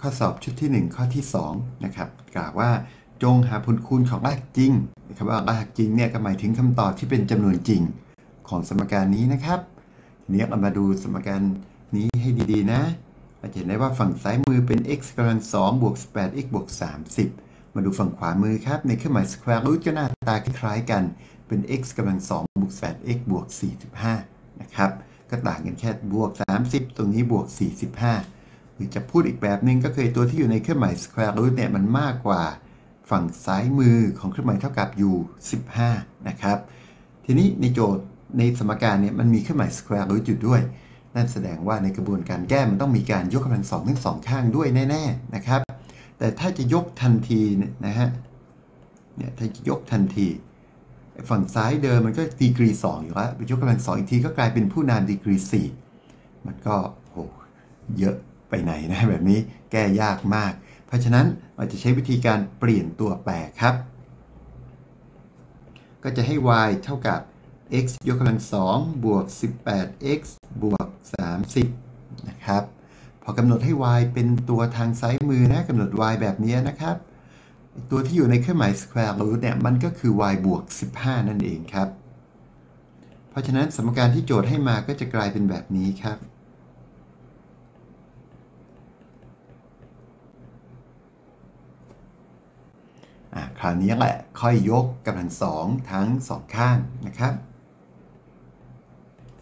ข้อสอบชุดที่ 1 ข้อที่2นะครับกล่าวว่าจงหาผลคูณของรากจริงคำว่ารากจริงเนี่ยก็หมายถึงคำตอบที่เป็นจำนวนจริงของสมการนี้นะครับทีนี้เรามาดูสมการนี้ให้ดีๆนะเราจะเห็นได้ว่าฝั่งซ้ายมือเป็น x กำลัง2บวก 18x บวก30 มาดูฝั่งขวามือครับ ในเครื่องหมาย square root ก็หน้าตาคล้ายๆกันเป็น x กำลัง2บวก8 x บวก45นะครับก็ต่างกันแค่บวก 30 ตรงนี้บวก 45ห รือจะพูดอีกแบบหนึ่งก็คือตัวที่อยู่ในเครื่องหมาย square root เนี่ยมันมากกว่าฝั่งซ้ายมือของเครื่องหมายเท่ากับอยู่15 นะครับ ทีนี้ในโจทย์ในสมการเนี่ยมันมีเครื่องหมาย square root อยู่ด้วย นั่นแสดงว่าในกระบวนการแก้มันต้องมีการยกกำลังสองทั้งสองข้างด้วยแน่ ๆ นะครับ แต่ถ้าจะยกทันทีนะฮะ เนี่ยถ้าจะยกทันที ฝั่งซ้ายเดิมมันก็ดีกรี 2 อยู่แล้วไปยกกำลังสองอีกทีก็กลายเป็นผู้นามดีกรี 4 มันก็โหเยอะ ไปไหนนะแบบนี้แก้ยากมาก เพราะฉะนั้นเราจะใช้วิธีการเปลี่ยนตัวแปรครับ ก็จะให้ y เท่ากับ x ยกกำลัง2บวก 18x บวก 30 นะครับ พอกำหนดให้ y เป็นตัวทางซ้ายมือนะกำหนด y แบบนี้นะครับ ตัวที่อยู่ในเครื่องหมาย square root เนี่ยมันก็คือ y บวก 15 นั่นเองครับ เพราะฉะนั้นสมการที่โจทย์ให้มาก็จะกลายเป็นแบบนี้ครับ คราวนี้แหละค่อยยกกำลังสองทั้งสองข้างนะครับ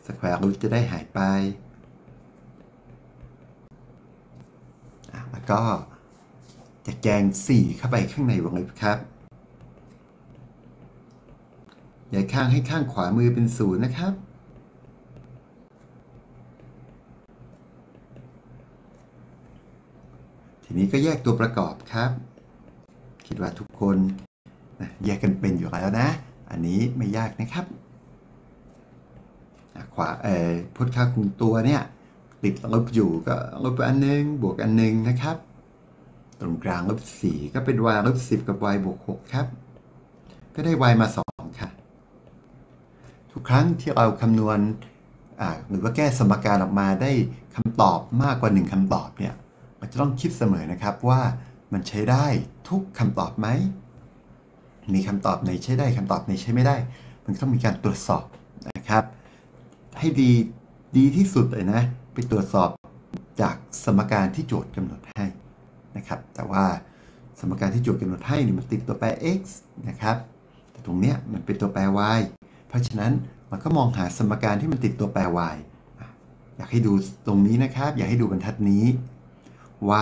สแควร์รูทจะได้หายไป แล้วก็จะแกง 4 เข้าไปข้างในวงเล็บครับย้ายข้างให้ข้างขวามือเป็นศูนย์นะครับ ทีนี้ก็แยกตัวประกอบครับ คิดว่าทุกคนนะแยกกันเป็นอยู่แล้วนะ อันนี้ไม่ยากนะครับขวาเอ่อพุทธค่าคุมตัวเนี่ยติดลบอยู่ก็ลบอันนึงบวกอันนึงนะครับ ตรงกลางลบ4ก็เป็น y ลบ10 กับ y บวก6ครับ ก็ได้ y มา 2 ค่ะ ทุกครั้งที่เราคำนวณหรือว่าแก้สมการออกมาได้คำตอบมากกว่า 1คำตอบเนี่ยเราจะต้องคิดเสมอนะครับว่ามันใช้ได้ ทุกคำตอบไหม มีคำตอบในใช้ได้คำตอบในใช้ไม่ได้ มันต้องมีการตรวจสอบนะครับ ให้ดีดีที่สุดเลยนะ ไปตรวจสอบจากสมการที่โจทย์กำหนดให้นะครับ แต่ว่าสมการที่โจทย์กำหนดให้นี่มันติดตัวแปร x นะครับ แต่ตรงเนี้ยมันเป็นตัวแปร y เพราะฉะนั้นมันก็มองหาสมการที่มันติดตัวแปร y อยากให้ดูตรงนี้นะครับ อยากให้ดูบรรทัดนี้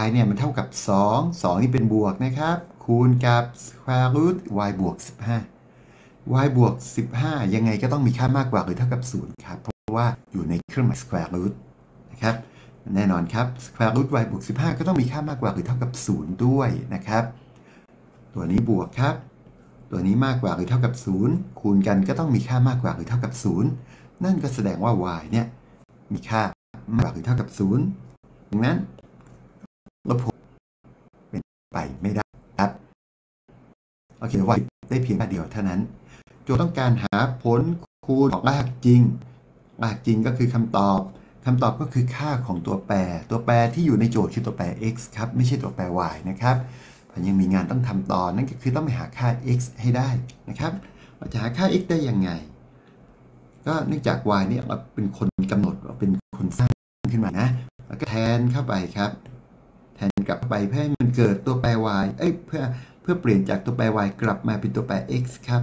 y เนี่ยมันเท่ากับ 2 2 นี่เป็นบวกนะครับ คูณกับ square root y บวก 15 y บวก 15 ยังไงก็ต้องมีค่ามากกว่าหรือเท่ากับ 0 ครับ เพราะว่าอยู่ในเครื่องหมาย square root นะครับ แน่นอนครับ square root y บวก 15 ก็ต้องมีค่ามากกว่าหรือเท่ากับ 0 ด้วยนะครับ ตัวนี้บวกครับ ตัวนี้มากกว่าหรือเท่ากับ 0 คูณกันก็ต้องมีค่ามากกว่าหรือเท่ากับ 0 นั่นก็แสดงว่า y เนี่ยมีค่ามากกว่าหรือเท่ากับ 0 ดังนั้น ไปไม่ได้ครับโอเค y ได้เพียงค่าเดียวเท่านั้น โจทย์ต้องการหาผลคูณของรากจริงรากจริงก็คือคำตอบคำตอบก็คือค่าของตัวแปร ตัวแปรที่อยู่ในโจทย์คือตัวแปร x ครับไม่ใช่ตัวแปร y นะครับยังมีงานต้องทำต่อนั่นก็คือต้องไปหาค่า x ให้ได้นะครับเราจะหาค่า x ได้ยังไง ก็เนื่องจาก y เนี่ยเราเป็นคนกำหนดเราเป็นคนสร้างขึ้นมานะ แล้วก็แทนเข้าไปครับ กลับไปเพื่อให้มันเกิดตัวแปร y เอ้ยเพื่อเพื่อเปลี่ยนจากตัวแปร y กลับมาเป็นตัวแปร x ครับ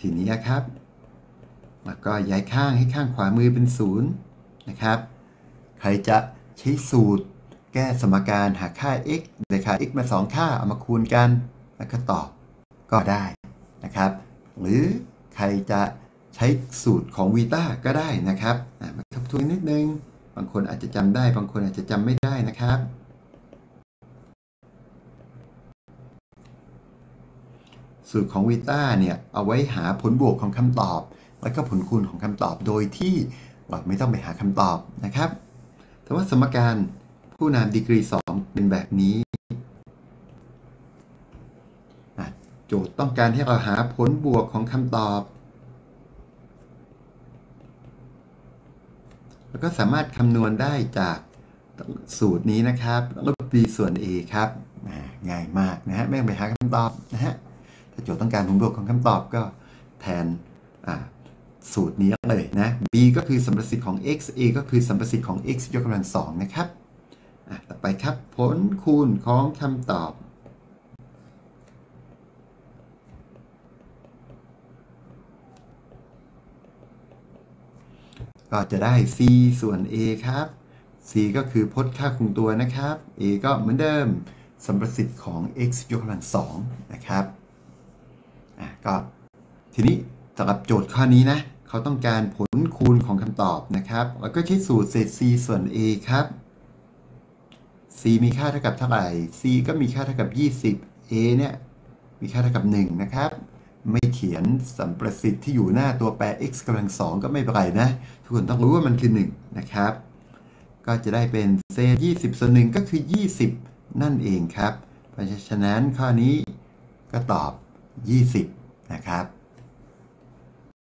ทีนี้ครับ แล้วก็ย้ายข้างให้ข้างขวามือเป็นศูนย์นะครับ ใครจะใช้สูตรแก้สมการหาค่า x ได้ค่า x มา 2 ค่าเอามาคูณกัน แล้วก็ตอบก็ได้นะครับ หรือใครจะ ใช้สูตรของวีต้าก็ได้นะครับทบทวนนิดนึง บางคนอาจจะจำได้ บางคนอาจจะจำไม่ได้นะครับ สูตรของวีต้าเนี่ยเอาไว้หาผลบวกของคำตอบ แล้วก็ผลคูณของคำตอบโดยที่เราไม่ต้องไปหาคำตอบนะครับ แต่ว่าสมการผู้นามดีกรี 2 เป็นแบบนี้โจทย์ต้องการให้เราหาผลบวกของคำตอบ แล้วก็สามารถคำนวณได้จากสูตรนี้นะครับลบ b ส่วน a ครับง่ายมากนะฮะไม่ต้องไปหาคำตอบนะฮะถ้าโจทย์ต้องการผลบวกของคำตอบก็แทนสูตรนี้เลยนะ b ก็คือสัมประสิทธิ์ของ x a ก็คือสัมประสิทธิ์ของ x ยกกำลังสองนะครับต่อไปครับ ผลคูณของคำตอบ ก็จะได้ c ส่วน a ครับ c ก็คือพจน์ค่าคงตัวนะครับ a ก็เหมือนเดิมสัมประสิทธิ์ของ x ยกกำลังสองนะครับอะก็ทีนี้สำหรับโจทย์ข้อนี้นะ เขาต้องการผลคูณของคำตอบนะครับแล้วก็ใช้สูตรเศษ c ส่วน a ครับ c มีค่าเท่ากับเท่าไหร่ c ก็มีค่าเท่ากับ 20 a เนี่ยมีค่าเท่ากับ 1 นะครับ ไม่เขียนสัมประสิทธิ์ที่อยู่หน้าตัวแปร x กำลังสองก็ไม่เป็นไรนะ ทุกคนต้องรู้ว่ามันคือ 1 นะครับ ก็จะได้เป็นเศษ 20 ส่วน1ก็คือ 20 นั่นเองครับ เพราะฉะนั้นข้อนี้ก็ตอบ 20 นะครับ